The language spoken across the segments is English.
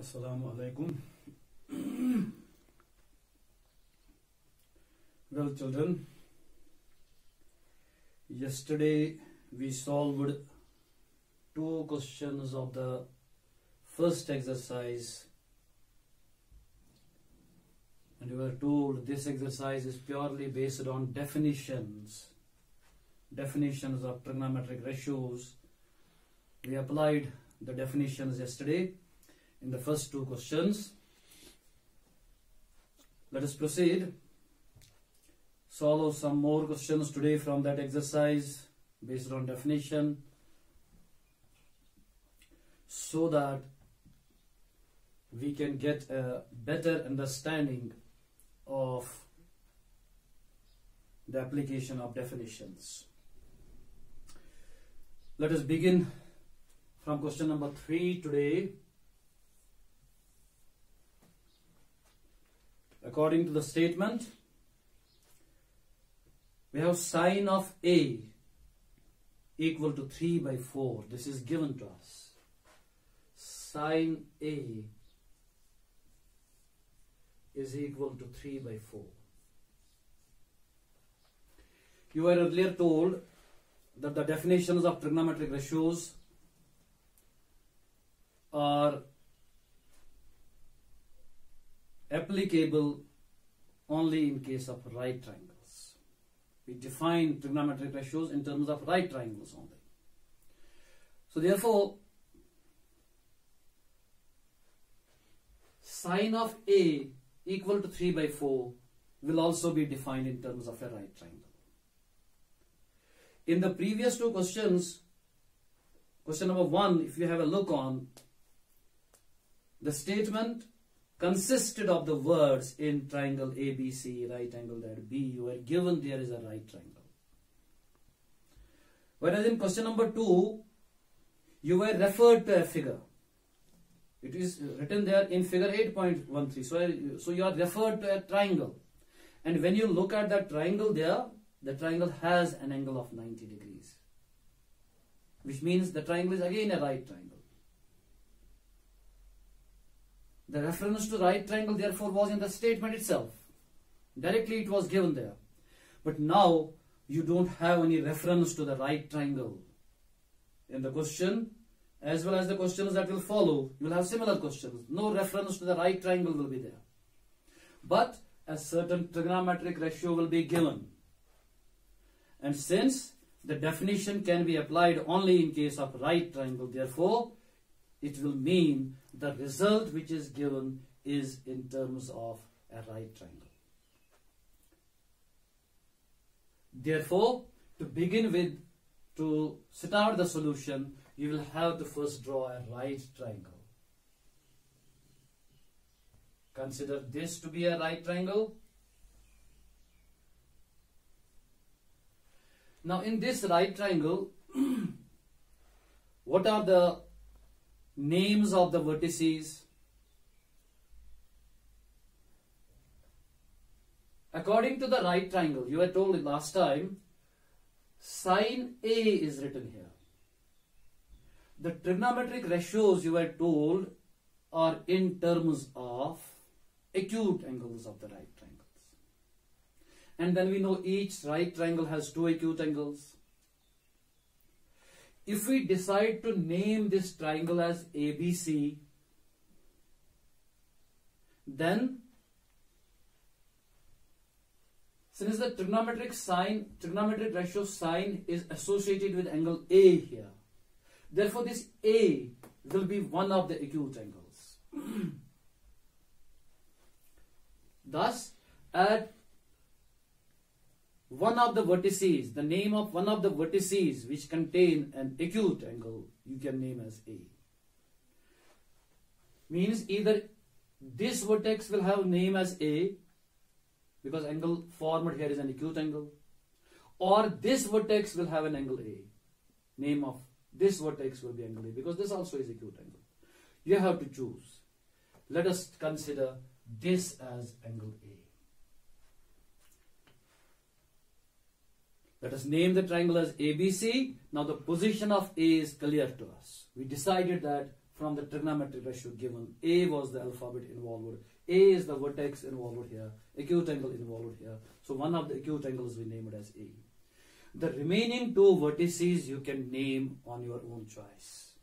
Assalamu alaikum. well, children, yesterday we solved two questions of the first exercise, and we were told this exercise is purely based on definitions, definitions of trigonometric ratios. We applied the definitions yesterday in the first two questions. Let us proceed. Solve some more questions today from that exercise based on definition so that we can get a better understanding of the application of definitions. Let us begin from question number 3 today. According to the statement, we have sine of A equal to 3 by 4. This is given to us. Sine A is equal to 3 by 4. You were earlier told that the definitions of trigonometric ratios are applicable only in case of right triangles. We define trigonometric ratios in terms of right triangles only. So therefore, sine of A equal to 3 by 4 will also be defined in terms of a right triangle. In the previous two questions, question number 1, if you have a look on, the statement consisted of the words in triangle ABC, right angle that B, you were given there is a right triangle. Whereas in question number 2, you were referred to a figure. It is written there in figure 8.13. So, so you are referred to a triangle. And when you look at that triangle there, the triangle has an angle of 90 degrees. Which means the triangle is again a right triangle. The reference to right triangle therefore was in the statement itself. Directly it was given there. But now you don't have any reference to the right triangle. In the question as well as the questions that will follow, you will have similar questions. No reference to the right triangle will be there. But a certain trigonometric ratio will be given. And since the definition can be applied only in case of right triangle, therefore it will mean the result which is given is in terms of a right triangle. Therefore, to begin with, to start the solution, you will have to first draw a right triangle. Consider this to be a right triangle. Now, in this right triangle, what are the names of the vertices. According to the right triangle, you were told last time, sine A is written here. The trigonometric ratios you were told are in terms of acute angles of the right triangles. And then we know each right triangle has two acute angles if we decide to name this triangle as ABC, then since the trigonometric sine, trigonometric ratio sine is associated with angle A here, therefore this A will be one of the acute angles. Thus, at one of the vertices, the name of one of the vertices which contain an acute angle, you can name as A. Means either this vertex will have name as A, because angle formed here is an acute angle, or this vertex will have an angle A. Name of this vertex will be angle A, because this also is acute angle. You have to choose. Let us consider this as angle A. Let us name the triangle as ABC. Now the position of A is clear to us. We decided that from the trigonometric ratio given. A was the alphabet involved. A is the vertex involved here, acute angle involved here. So one of the acute angles we name it as A. The remaining two vertices you can name on your own choice.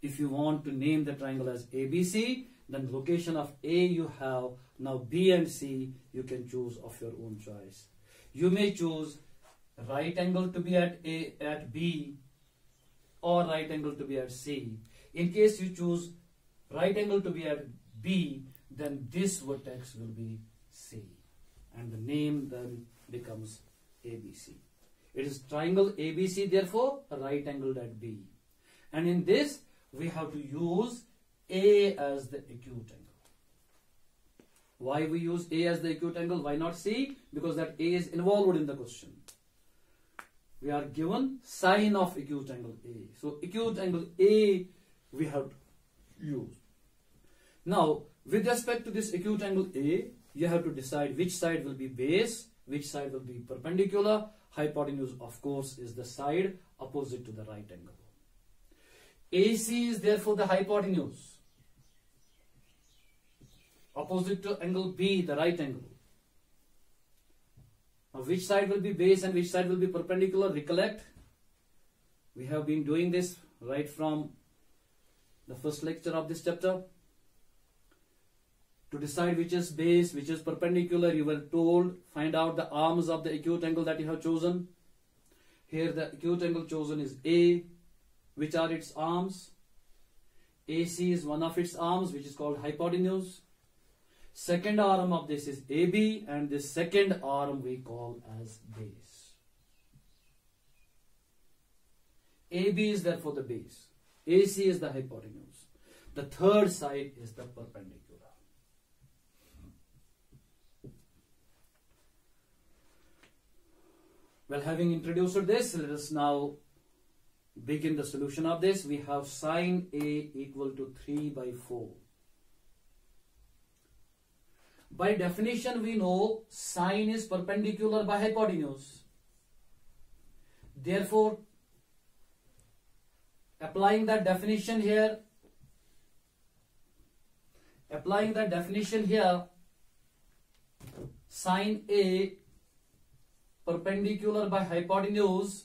If you want to name the triangle as ABC, then location of A you have, now B and C you can choose of your own choice. You may choose right angle to be at A at B or right angle to be at C. In case you choose right angle to be at B, then this vertex will be C. And the name then becomes ABC. It is triangle ABC, therefore right angled at B. And in this, we have to use A as the acute angle. Why we use A as the acute angle? Why not C? Because that A is involved in the question. We are given sine of acute angle A. So acute angle A we have to use. Now, with respect to this acute angle A, you have to decide which side will be base, which side will be perpendicular. Hypotenuse, of course, is the side opposite to the right angle. AC is therefore the hypotenuse. Opposite to angle B, the right angle. Now, which side will be base and which side will be perpendicular? Recollect, we have been doing this right from the first lecture of this chapter. To decide which is base, which is perpendicular, you were told find out the arms of the acute angle that you have chosen. Here the acute angle chosen is A. Which are its arms? AC is one of its arms which is called hypotenuse. Second arm of this is AB and this second arm we call as base. AB is therefore the base. AC is the hypotenuse. The third side is the perpendicular. Well, having introduced this, let us now begin the solution of this. We have sine A equal to 3 by 4. By definition, we know sine is perpendicular by hypotenuse. Therefore, applying that definition here, applying that definition here, sine A perpendicular by hypotenuse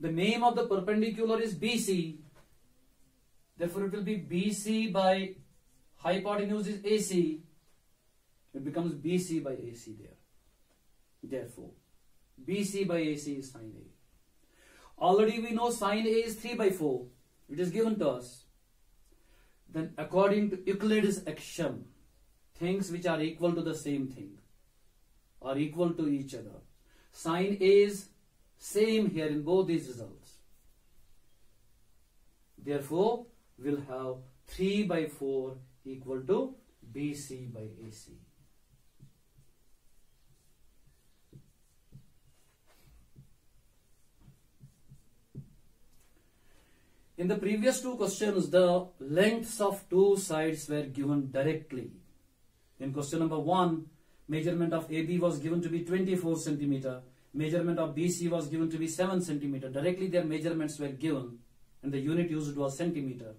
the name of the perpendicular is BC therefore it will be BC by hypotenuse is AC it becomes BC by AC there. Therefore BC by AC is sine A. Already we know sine A is 3 by 4 it is given to us. Then according to Euclid's axiom things which are equal to the same thing are equal to each other. Sine A is same here in both these results. Therefore, we'll have 3 by 4 equal to BC by AC. In the previous two questions, the lengths of two sides were given directly. In question number 1, measurement of AB was given to be 24 centimeter. Measurement of BC was given to be 7 centimeter. Directly their measurements were given and the unit used was centimeter.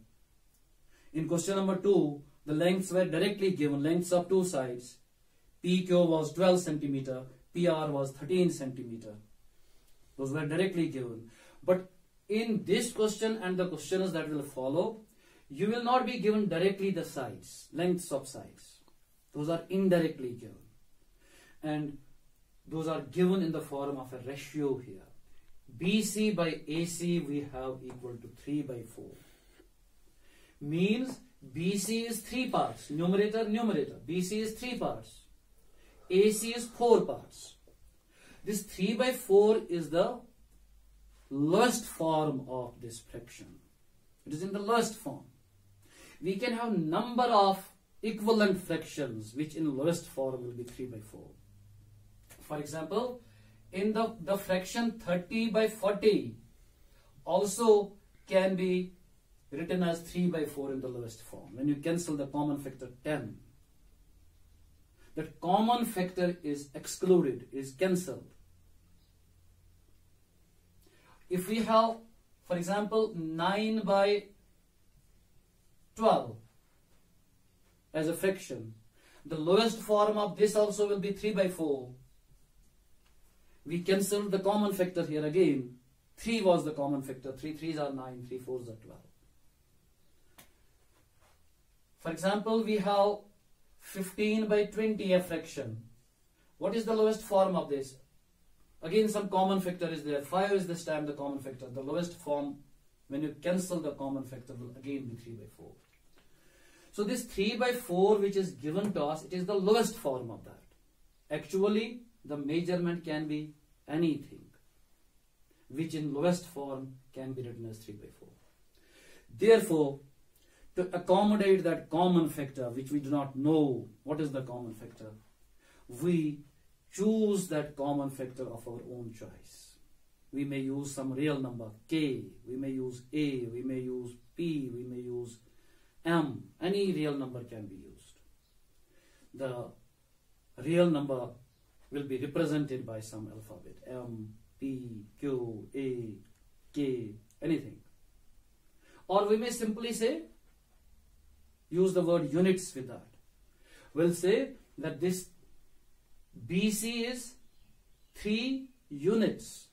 In question number 2, the lengths were directly given, lengths of two sides. PQ was 12 centimeter, PR was 13 centimeter. Those were directly given. But in this question and the questions that will follow, you will not be given directly the sides, lengths of sides. Those are indirectly given. And those are given in the form of a ratio here. BC by AC we have equal to 3 by 4. Means BC is 3 parts. Numerator, numerator. BC is 3 parts. AC is 4 parts. This 3 by 4 is the lowest form of this fraction. It is in the lowest form. We can have number of equivalent fractions which in lowest form will be 3 by 4. For example, in the, the fraction 30 by 40 also can be written as 3 by 4 in the lowest form. When you cancel the common factor 10, that common factor is excluded, is cancelled. if we have, for example, 9 by 12 as a fraction, the lowest form of this also will be 3 by 4. We cancel the common factor here again. 3 was the common factor. 3 3s are 9, 3 4s are 12. For example, we have 15 by 20 a fraction. What is the lowest form of this? Again, some common factor is there. 5 is this time the common factor. The lowest form, when you cancel the common factor, will again be 3 by 4. So this 3 by 4 which is given to us, it is the lowest form of that. Actually, the measurement can be anything which in lowest form can be written as 3 by 4. Therefore, to accommodate that common factor which we do not know what is the common factor, we choose that common factor of our own choice. We may use some real number k, we may use a, we may use p, we may use m, any real number can be used. The real number will be represented by some alphabet m, p, q, a, k, anything. Or we may simply say use the word units with that. We'll say that this BC is 3 units.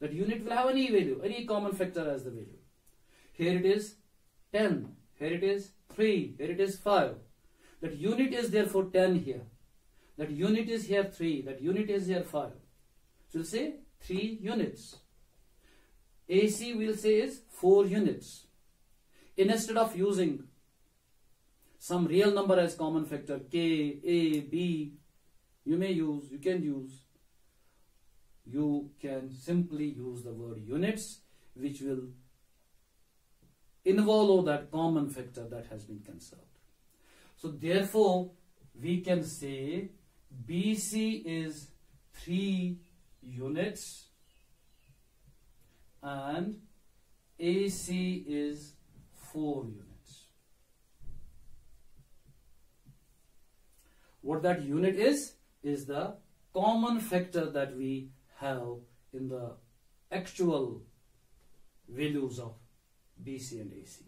That unit will have any value, any common factor as the value. Here it is 10, here it is 3, here it is 5. That unit is therefore 10 here. That unit is here 3, that unit is here 5. So we'll say 3 units. AC we'll say is 4 units. Instead of using some real number as common factor. K a b. You may use you can use. You can simply use the word units which will involve that common factor that has been conserved. so therefore we can say bc is 3 units and ac is 4 units What that unit is, is the common factor that we have in the actual values of BC and AC.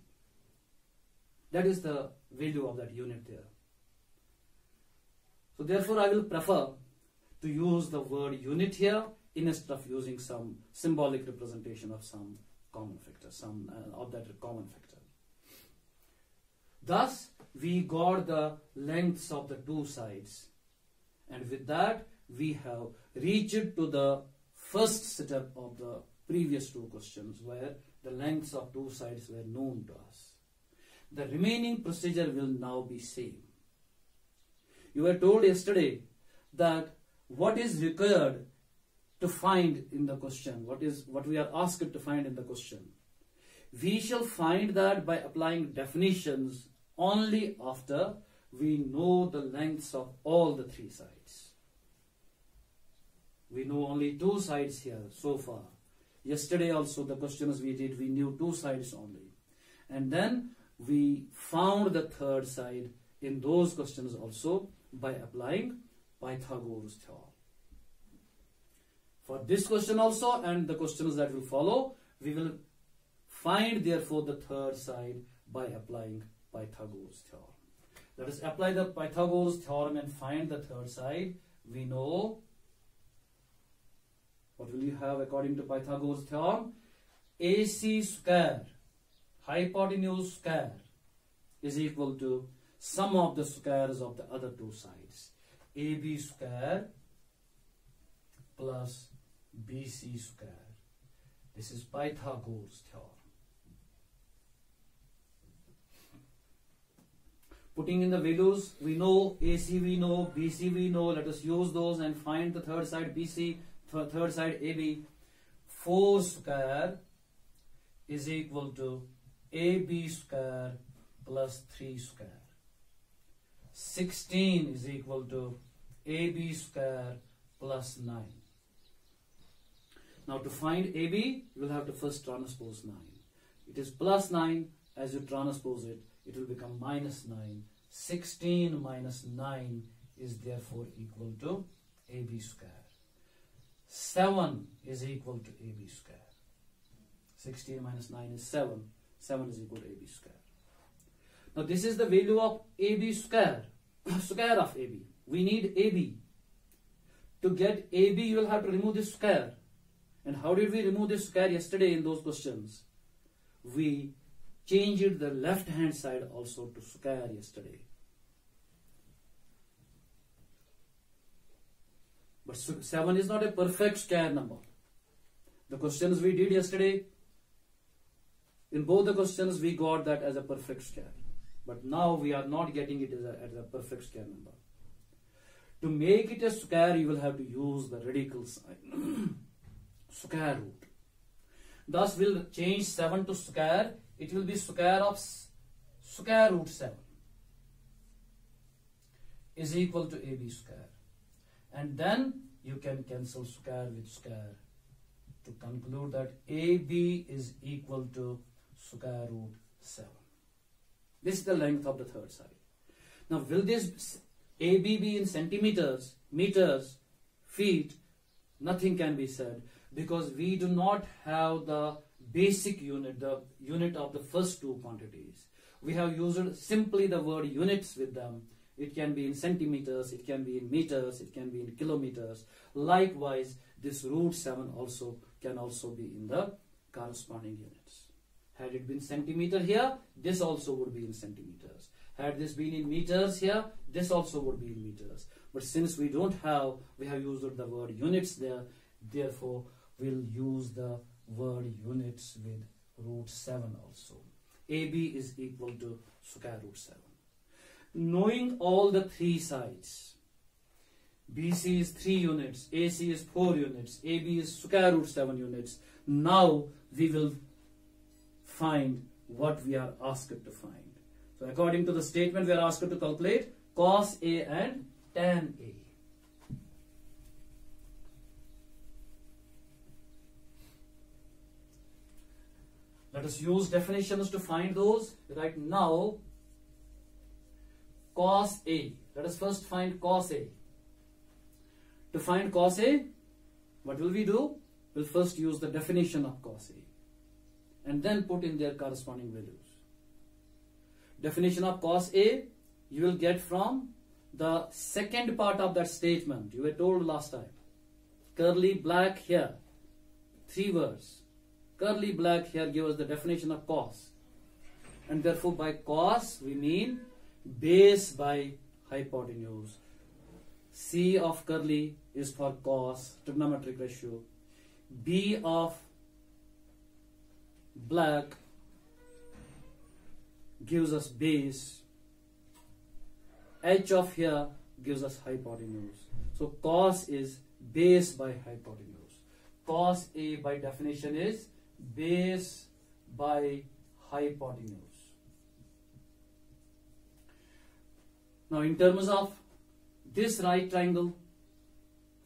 That is the value of that unit there. So therefore I will prefer to use the word unit here instead of using some symbolic representation of some common factor, some uh, of that common factor. Thus, we got the lengths of the two sides. And with that, we have reached to the first step of the previous two questions where the lengths of two sides were known to us. The remaining procedure will now be same. You were told yesterday that what is required to find in the question, what is what we are asked to find in the question. We shall find that by applying definitions only after we know the lengths of all the three sides. We know only two sides here so far. Yesterday also the questions we did, we knew two sides only. And then we found the third side in those questions also by applying Pythagoras theorem. For this question also and the questions that will follow, we will find therefore the third side by applying Pythagoras theorem. Let us apply the Pythagoras theorem and find the third side. We know what will you have according to Pythagoras theorem? AC square hypotenuse square is equal to sum of the squares of the other two sides. AB square plus BC square. This is Pythagoras theorem. Putting in the values we know AC we know BC we know let us use those and find the third side BC th third side AB 4 square is equal to AB square plus 3 square. 16 is equal to AB square plus 9 now to find AB you will have to first transpose 9 it is plus 9 as you transpose it it will become minus 9. 16 minus 9 is therefore equal to AB square. 7 is equal to AB square. 16 minus 9 is 7. 7 is equal to AB square. Now this is the value of AB square. square of AB. We need AB. To get AB, you will have to remove this square. And how did we remove this square yesterday in those questions? We changed the left hand side also to square yesterday. But 7 is not a perfect square number. The questions we did yesterday, in both the questions we got that as a perfect square. But now we are not getting it as a, as a perfect square number. To make it a square, you will have to use the radical sign. square root. Thus, we'll change 7 to square. It will be square of square root 7 is equal to AB square. And then you can cancel square with square to conclude that AB is equal to square root 7. This is the length of the third side. Now, will this AB be in centimeters, meters, feet? Nothing can be said because we do not have the basic unit, the unit of the first two quantities. We have used simply the word units with them. It can be in centimeters, it can be in meters, it can be in kilometers. Likewise, this root 7 also can also be in the corresponding units. Had it been centimeter here, this also would be in centimeters. Had this been in meters here, this also would be in meters. But since we don't have, we have used the word units there, therefore we'll use the word units with root 7 also. AB is equal to square root 7. Knowing all the three sides, BC is 3 units, AC is 4 units, AB is square root 7 units. Now we will find what we are asked to find. So according to the statement we are asked to calculate cos A and tan A. Let us use definitions to find those. Right now, cos A. Let us first find cos A. To find cos A, what will we do? We'll first use the definition of cos A and then put in their corresponding values. Definition of cos A you will get from the second part of that statement you were told last time. Curly black here. Three words. Curly black here gives us the definition of cos. And therefore by cos we mean base by hypotenuse. C of curly is for cos, trigonometric ratio. B of black gives us base. H of here gives us hypotenuse. So cos is base by hypotenuse. Cos A by definition is base by hypotenuse. Now in terms of this right triangle,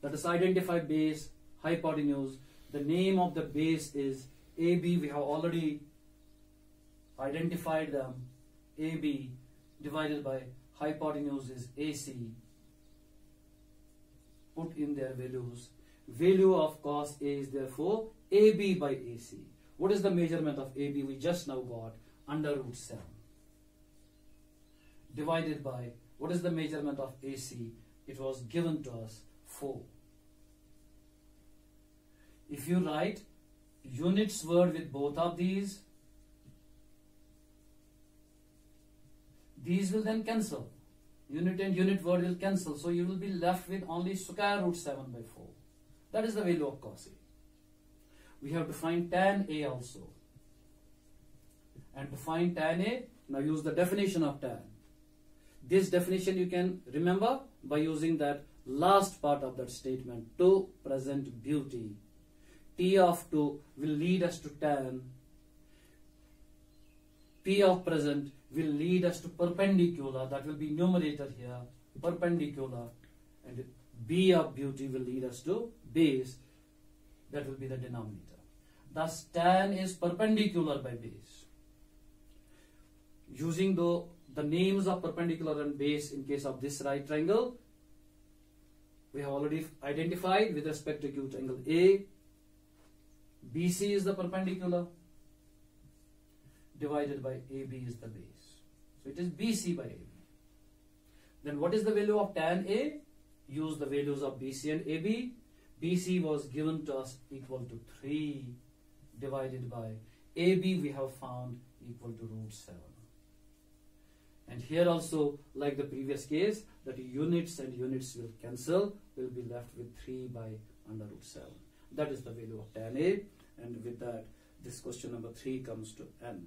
let us identify base, hypotenuse. The name of the base is AB. We have already identified them. AB divided by hypotenuse is AC. Put in their values. Value of cos A is therefore AB by AC. What is the measurement of AB? We just now got under root 7. Divided by what is the measurement of AC? It was given to us 4. If you write units word with both of these, these will then cancel. Unit and unit word will cancel. So you will be left with only square root 7 by 4. That is the value of A. We have to find tan A also. And to find tan A, now use the definition of tan. This definition you can remember by using that last part of that statement, to present beauty. T of 2 will lead us to tan. P of present will lead us to perpendicular, that will be numerator here, perpendicular. And B of beauty will lead us to base, that will be the denominator. Thus tan is perpendicular by base. Using the, the names of perpendicular and base in case of this right triangle, we have already identified with respect to acute angle A. BC is the perpendicular divided by AB is the base. So it is BC by AB. Then what is the value of tan A? Use the values of BC and AB. BC was given to us equal to 3 divided by AB we have found equal to root 7. And here also, like the previous case, that units and units will cancel, will be left with 3 by under root 7. That is the value of tan A. And with that, this question number 3 comes to end.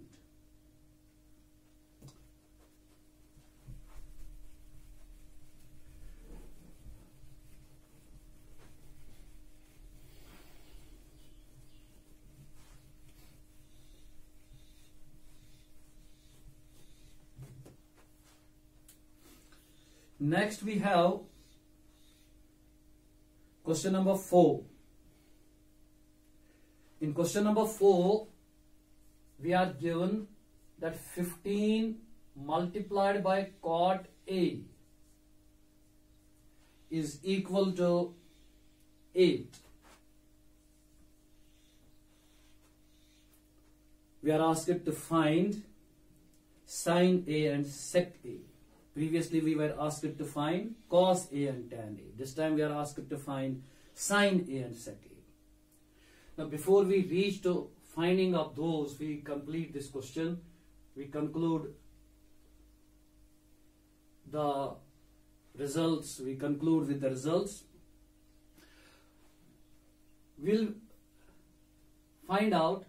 Next we have question number 4. In question number 4, we are given that 15 multiplied by cot A is equal to 8. We are asked to find sine A and sec A. Previously we were asked to find cos A and tan A. This time we are asked to find sine A and sec A. Now before we reach to finding of those, we complete this question. We conclude the results, we conclude with the results. We'll find out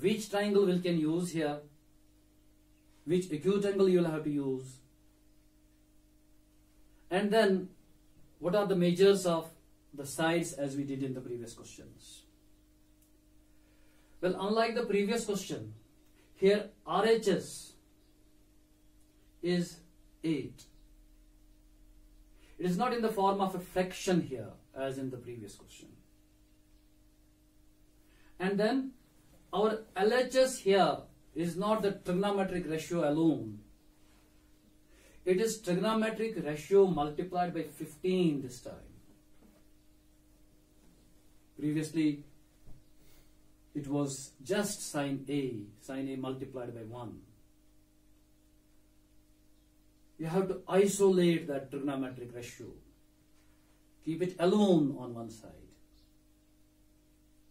which triangle we can use here which acute angle you will have to use. And then what are the measures of the sides as we did in the previous questions? Well unlike the previous question here RHS is 8 it is not in the form of a fraction here as in the previous question. And then our LHS here is not the trigonometric ratio alone. It is trigonometric ratio multiplied by 15 this time. Previously, it was just sine A, sine A multiplied by 1. You have to isolate that trigonometric ratio. Keep it alone on one side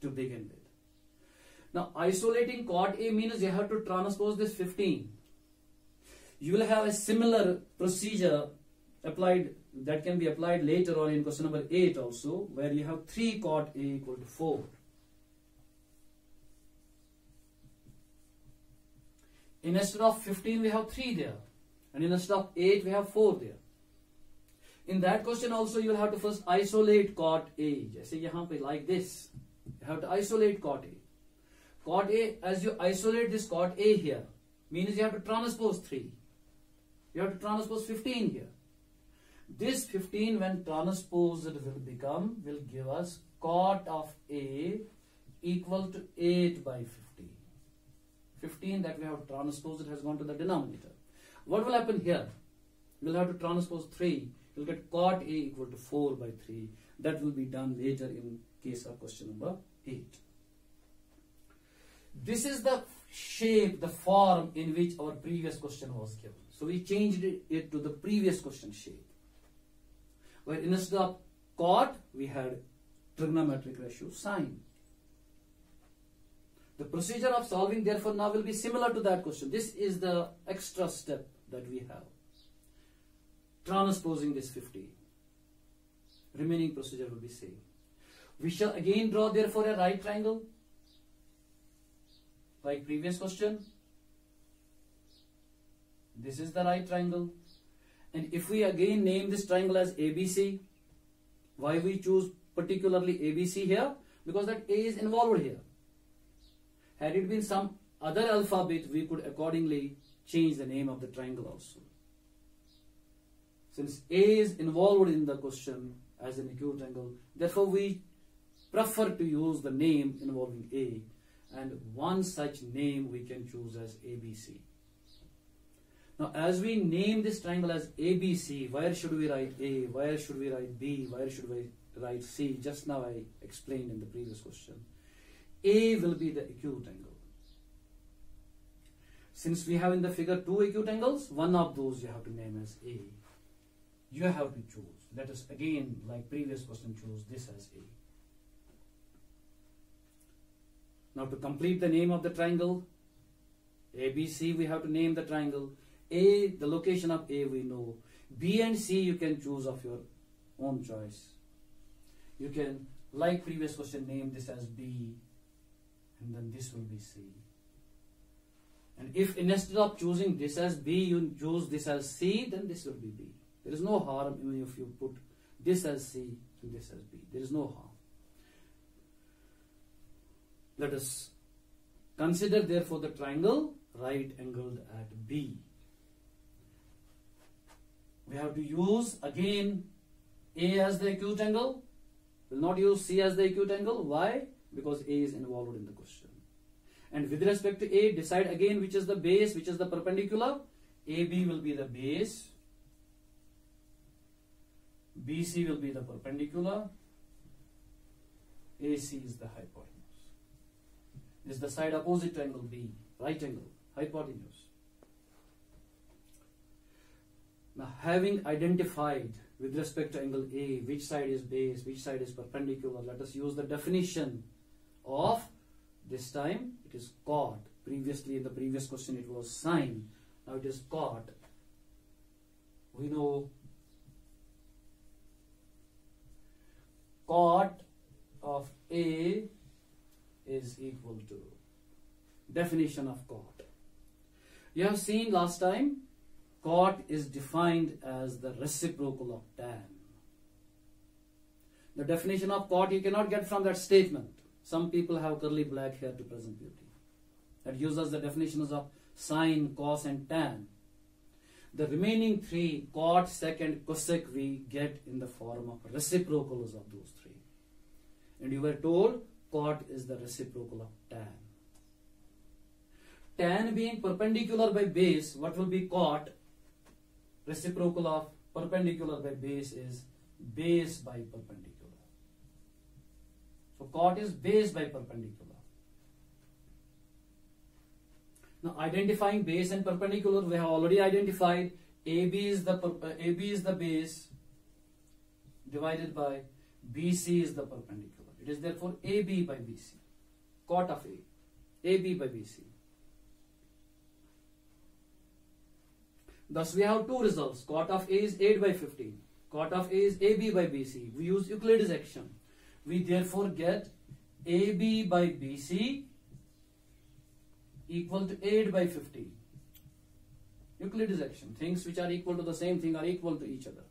to begin with. Now isolating cot A means you have to transpose this 15. You will have a similar procedure applied that can be applied later on in question number 8 also where you have 3 cot A equal to 4. instead of 15 we have 3 there and instead of 8 we have 4 there in that question also you will have to first isolate cot a jaise yahan like this you have to isolate cot a Cot A, as you isolate this cot A here, means you have to transpose 3. You have to transpose 15 here. This 15 when transposed will become, will give us cot of A equal to 8 by 15. 15 that we have transposed has gone to the denominator. What will happen here? We'll have to transpose 3. You'll get cot A equal to 4 by 3. That will be done later in case of question number 8. This is the shape, the form in which our previous question was given. So we changed it to the previous question shape. Where instead of cot, we had trigonometric ratio sine. The procedure of solving therefore now will be similar to that question. This is the extra step that we have. Transposing this 50. Remaining procedure will be same. We shall again draw therefore a right triangle like previous question. This is the right triangle. And if we again name this triangle as ABC, why we choose particularly ABC here? Because that A is involved here. Had it been some other alphabet, we could accordingly change the name of the triangle also. Since A is involved in the question as an acute angle, therefore we prefer to use the name involving A and one such name we can choose as ABC. Now as we name this triangle as ABC, where should we write A, where should we write B, where should we write C? Just now I explained in the previous question. A will be the acute angle. Since we have in the figure two acute angles, one of those you have to name as A. You have to choose. Let us again, like previous question, choose this as A. Now to complete the name of the triangle, ABC we have to name the triangle. A, the location of A we know. B and C you can choose of your own choice. You can, like previous question, name this as B and then this will be C. And if instead of choosing this as B, you choose this as C, then this will be B. There is no harm even if you put this as C and this as B. There is no harm. Let us consider therefore the triangle right angled at B. We have to use again A as the acute angle. Will not use C as the acute angle. Why? Because A is involved in the question. And with respect to A, decide again which is the base, which is the perpendicular. AB will be the base. BC will be the perpendicular. AC is the hypotenuse. Is the side opposite to angle B, right angle, hypotenuse. Now having identified with respect to angle A, which side is base, which side is perpendicular, let us use the definition of this time it is cot. Previously in the previous question it was sine. Now it is cot. We know cot of A is equal to definition of cot. You have seen last time cot is defined as the reciprocal of tan. The definition of cot you cannot get from that statement. Some people have curly black hair to present beauty. That uses the definitions of sine, cos and tan. The remaining three, cot, sec and cosec, we get in the form of reciprocals of those three. And you were told cot is the reciprocal of tan. Tan being perpendicular by base, what will be cot? Reciprocal of perpendicular by base is base by perpendicular. So cot is base by perpendicular. Now identifying base and perpendicular, we have already identified AB is the uh, AB is the base divided by BC is the perpendicular. It is therefore AB by BC. Cot of A. AB by BC. Thus we have two results. Cot of A is 8 by 15. Cot of A is AB by BC. We use Euclid's axiom. We therefore get AB by BC equal to 8 by 15. Euclid's axiom. Things which are equal to the same thing are equal to each other.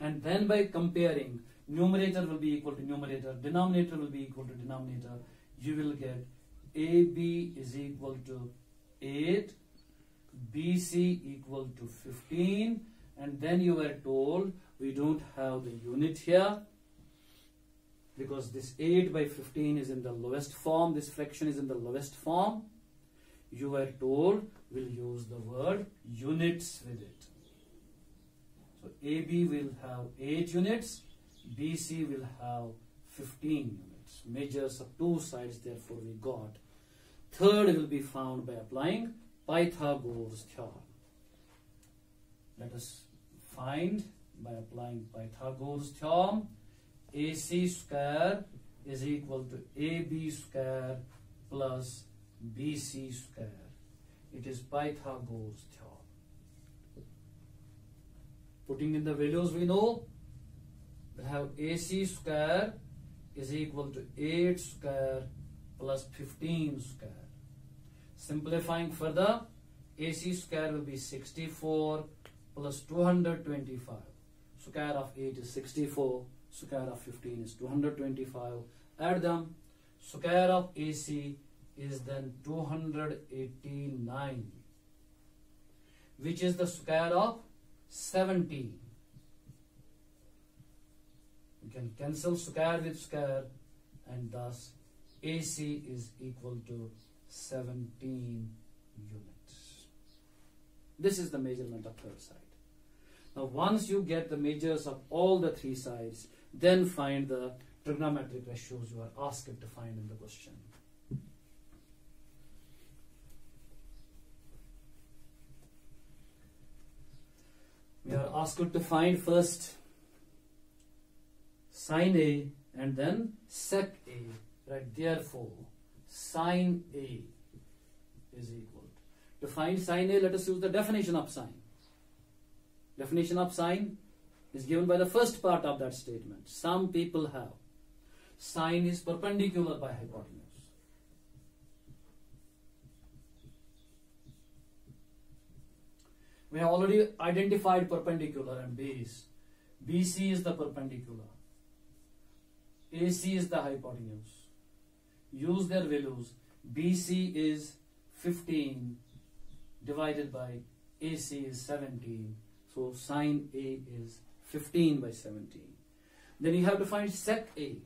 And then by comparing, numerator will be equal to numerator, denominator will be equal to denominator, you will get AB is equal to 8, BC equal to 15, and then you were told we don't have the unit here, because this 8 by 15 is in the lowest form, this fraction is in the lowest form, you were told we'll use the word units with it. So AB will have 8 units, BC will have 15 units. Measures of two sides therefore we got. Third will be found by applying Pythagoras theorem. Let us find by applying Pythagoras theorem AC square is equal to AB square plus BC square. It is Pythagoras theorem. Putting in the values we know, we have AC square is equal to 8 square plus 15 square. Simplifying further, AC square will be 64 plus 225. Square of 8 is 64 square of 15 is 225 add them square of AC is then 289 which is the square of 17 you can cancel square with square and thus AC is equal to 17 units. This is the measurement of third side. Now once you get the measures of all the three sides, then find the trigonometric ratios you are asked to find in the question. We are asked to find first sine A and then sec A. Right, therefore, sine A is equal. To find sine A, let us use the definition of sine. Definition of sine is given by the first part of that statement. Some people have. Sine is perpendicular by hypotenuse. We have already identified perpendicular and base. BC is the perpendicular. AC is the hypotenuse. Use their values. BC is 15 divided by AC is 17. So sine A is 15 by 17. Then you have to find sec A.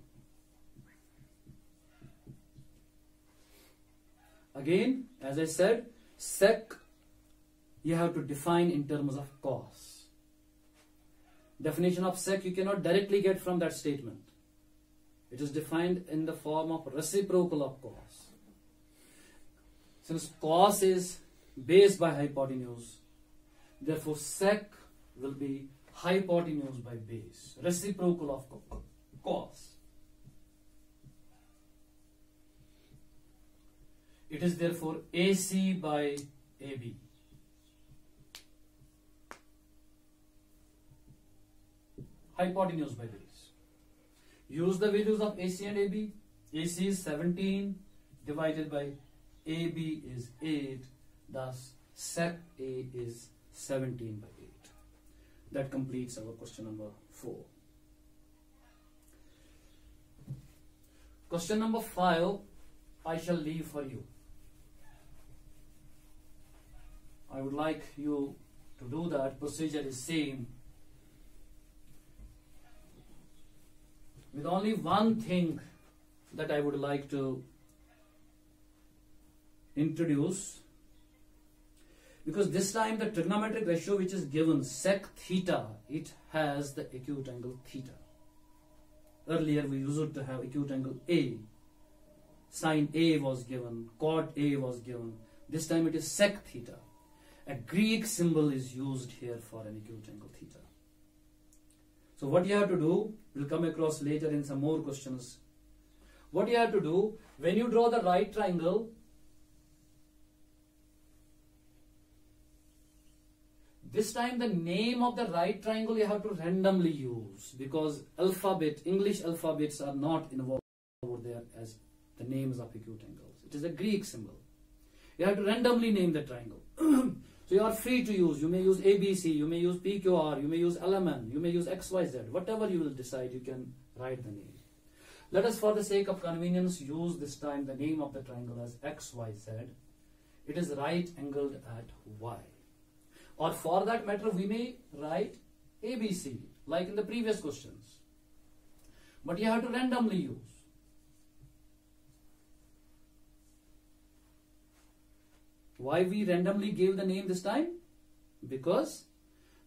Again, as I said, sec you have to define in terms of cos. Definition of sec you cannot directly get from that statement. It is defined in the form of reciprocal of cos. Since cos is base by hypotenuse, therefore sec will be hypotenuse by base, reciprocal of cos. It is therefore AC by AB. Hypotenuse by base. Use the values of AC and AB. AC is 17 divided by AB is 8. Thus, sec A is 17 by 8. That completes our question number 4. Question number 5 I shall leave for you. I would like you to do that. Procedure is same. With only one thing that I would like to introduce. Because this time the trigonometric ratio which is given sec theta it has the acute angle theta. Earlier we used to have acute angle a. Sine a was given cot a was given. This time it is sec theta. A greek symbol is used here for an acute angle theta so what you have to do we'll come across later in some more questions what you have to do when you draw the right triangle This time the name of the right triangle you have to randomly use because alphabet, English alphabets are not involved over there as the names of acute angles. It is a Greek symbol. You have to randomly name the triangle. so you are free to use. You may use ABC, you may use PQR, you may use LMN, you may use XYZ. Whatever you will decide, you can write the name. Let us for the sake of convenience use this time the name of the triangle as XYZ. It is right angled at Y or for that matter we may write ABC like in the previous questions but you have to randomly use why we randomly gave the name this time? Because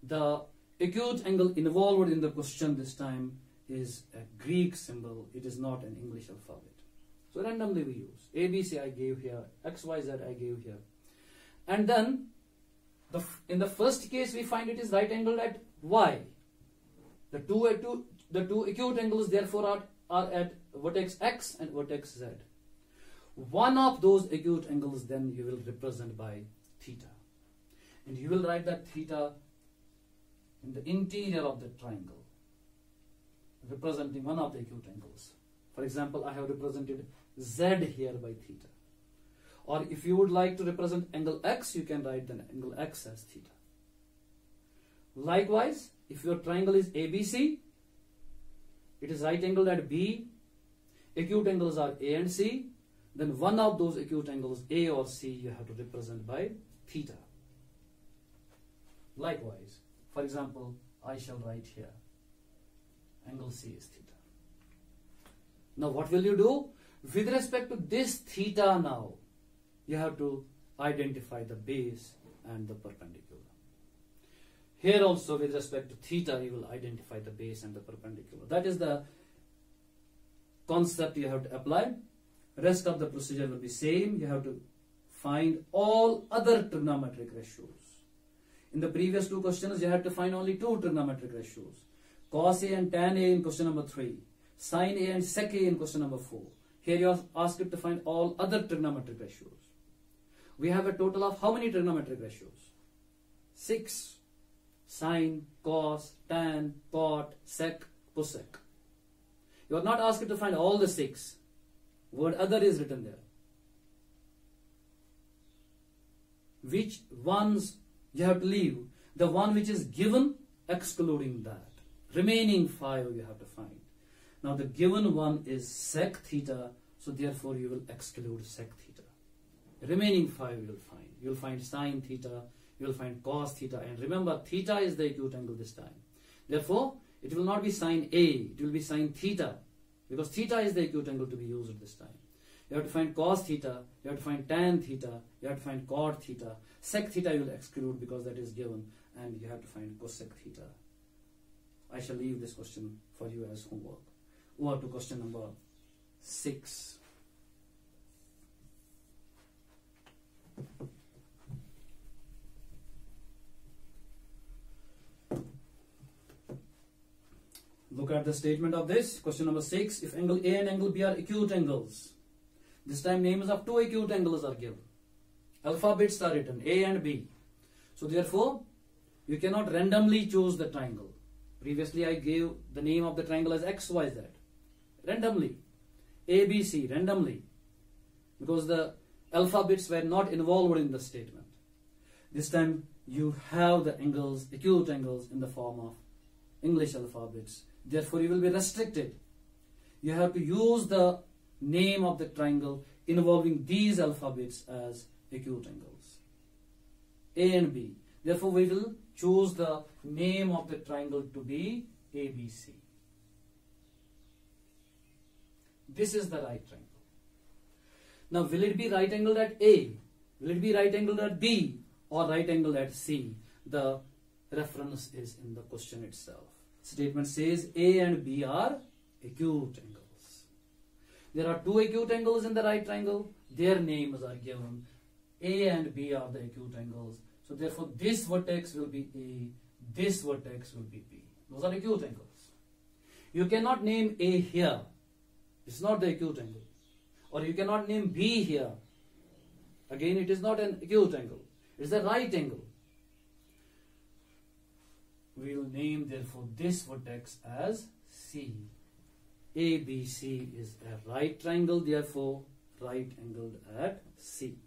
the acute angle involved in the question this time is a Greek symbol. It is not an English alphabet. So randomly we use. ABC I gave here. XYZ I gave here. And then the, in the first case, we find it is right angled at y. The two, two, the two acute angles therefore are, are at vertex x and vertex z. One of those acute angles then you will represent by theta. And you will write that theta in the interior of the triangle, representing one of the acute angles. For example, I have represented z here by theta. Or if you would like to represent angle x, you can write the angle x as theta. Likewise, if your triangle is ABC, it is right angled at B, acute angles are A and C, then one of those acute angles A or C you have to represent by theta. Likewise, for example, I shall write here, angle C is theta. Now what will you do? With respect to this theta now, you have to identify the base and the perpendicular. Here also with respect to theta, you will identify the base and the perpendicular. That is the concept you have to apply. Rest of the procedure will be same. You have to find all other trigonometric ratios. In the previous two questions, you had to find only two trigonometric ratios. Cos A and tan A in question number 3. Sin A and sec A in question number 4. Here you are asked to find all other trigonometric ratios. We have a total of how many trigonometric ratios? 6. Sine, cos, tan, cot, sec, cosec. You are not asked to find all the 6. Word other is written there. Which ones you have to leave? The one which is given excluding that. Remaining 5 you have to find. Now the given one is sec theta, so therefore you will exclude sec theta. Remaining 5 you will find. You will find sine theta, you will find cos theta, and remember theta is the acute angle this time. Therefore, it will not be sine A, it will be sine theta, because theta is the acute angle to be used at this time. You have to find cos theta, you have to find tan theta, you have to find cot theta. Sec theta you will exclude because that is given, and you have to find cosec theta. I shall leave this question for you as homework. Over to question number 6. At the statement of this. Question number 6. If angle A and angle B are acute angles, this time names of two acute angles are given. Alphabets are written A and B. So therefore, you cannot randomly choose the triangle. Previously I gave the name of the triangle as XYZ. Randomly. ABC, randomly. Because the alphabets were not involved in the statement. This time you have the angles, acute angles in the form of English alphabets. Therefore you will be restricted. You have to use the name of the triangle involving these alphabets as acute angles. A and B. Therefore we will choose the name of the triangle to be ABC. This is the right triangle. Now will it be right angled at A? Will it be right angled at B? Or right angled at C? The reference is in the question itself. Statement says A and B are acute angles. There are two acute angles in the right triangle. Their names are given. A and B are the acute angles. So therefore this vertex will be A, this vertex will be B. Those are acute angles. You cannot name A here. It's not the acute angle. Or you cannot name B here. Again, it is not an acute angle. It's a right angle. We will name therefore this vertex as C. ABC is a right triangle, therefore right angled at C.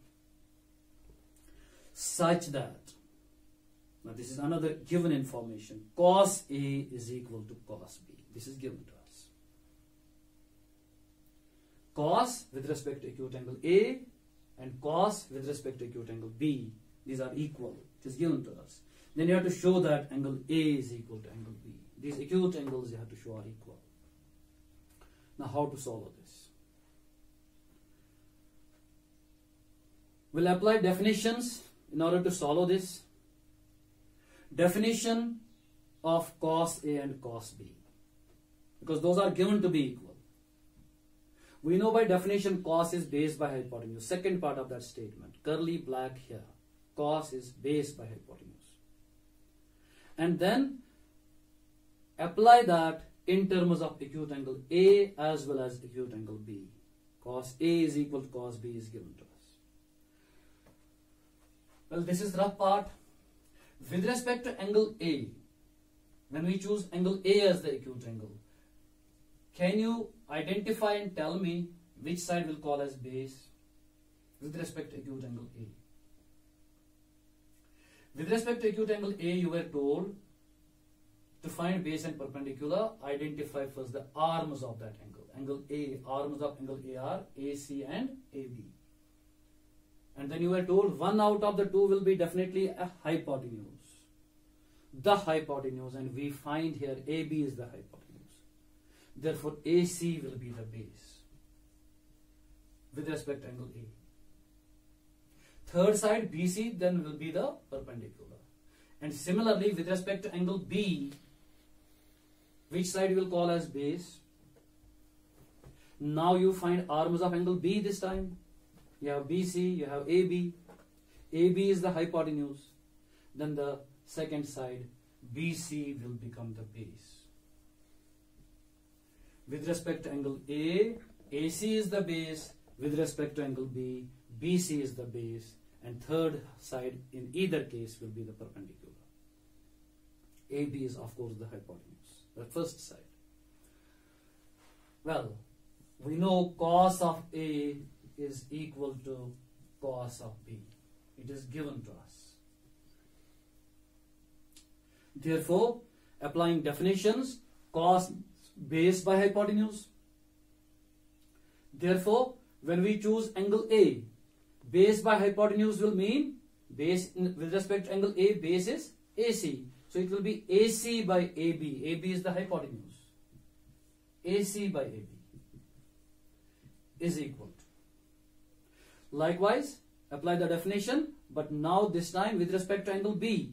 Such that, now this is another given information, cos A is equal to cos B. This is given to us. Cos with respect to acute angle A and cos with respect to acute angle B, these are equal. It is given to us. Then you have to show that angle A is equal to angle B. These acute angles you have to show are equal. Now how to solve this? We'll apply definitions in order to solve this. Definition of cos A and cos B. Because those are given to be equal. We know by definition cos is based by hypotenuse. Second part of that statement. Curly black here. Cos is based by hypotenuse. And then apply that in terms of acute angle A as well as acute angle B. Cos A is equal to cos B is given to us. Well, this is rough part. With respect to angle A, when we choose angle A as the acute angle, can you identify and tell me which side will call as base with respect to acute angle A? With respect to acute angle A, you were told to find base and perpendicular, identify first the arms of that angle. Angle A, arms of angle A are AC and AB. And then you were told one out of the two will be definitely a hypotenuse. The hypotenuse, and we find here AB is the hypotenuse. Therefore, AC will be the base with respect to angle A. Third side BC then will be the perpendicular. And similarly, with respect to angle B, which side you will call as base? Now you find arms of angle B this time. You have BC, you have AB. AB is the hypotenuse. Then the second side BC will become the base. With respect to angle A, AC is the base. With respect to angle B, BC is the base. And third side in either case will be the perpendicular. AB is of course the hypotenuse, the first side. Well, we know cos of A is equal to cos of B. It is given to us. Therefore, applying definitions, cos base by hypotenuse. Therefore, when we choose angle A, base by hypotenuse will mean base with respect to angle A, base is AC. So it will be AC by AB. AB is the hypotenuse. AC by AB is equal to. Likewise, apply the definition, but now this time with respect to angle B.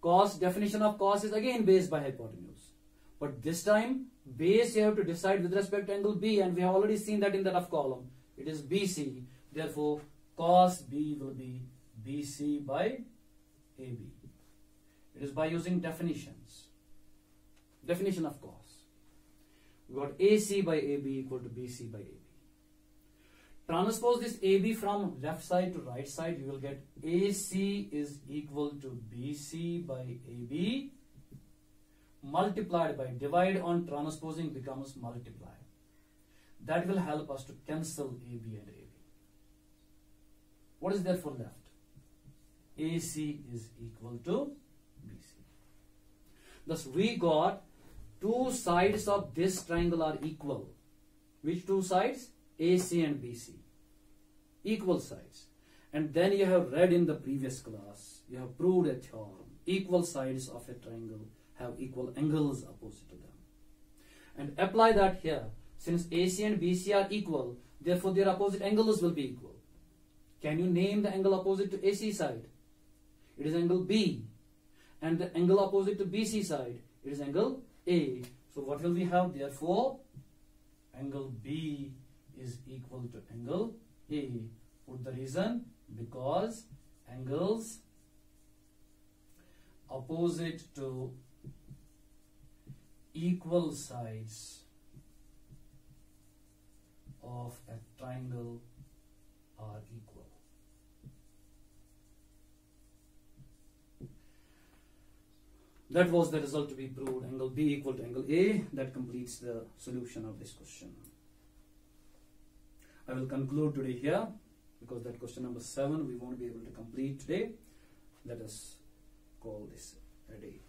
Cos, definition of cos is again base by hypotenuse. But this time, base you have to decide with respect to angle B and we have already seen that in the rough column. It is BC. Therefore, cos B will be BC by AB. It is by using definitions. Definition of cos. We got AC by AB equal to BC by AB. Transpose this AB from left side to right side, you will get AC is equal to BC by AB multiplied by divide on transposing becomes multiply. That will help us to cancel AB and AB. What is therefore left? AC is equal to BC. Thus we got two sides of this triangle are equal. Which two sides? AC and BC. Equal sides. And then you have read in the previous class, you have proved a theorem. Equal sides of a triangle have equal angles opposite to them. And apply that here. Since AC and BC are equal, therefore their opposite angles will be equal. Can you name the angle opposite to AC side? It is angle B. And the angle opposite to BC side, it is angle A. So what will we have? Therefore, angle B is equal to angle A. Put the reason because angles opposite to equal sides of a triangle are equal. That was the result to be proved. Angle B equal to angle A. That completes the solution of this question. I will conclude today here because that question number 7 we won't be able to complete today. Let us call this a day.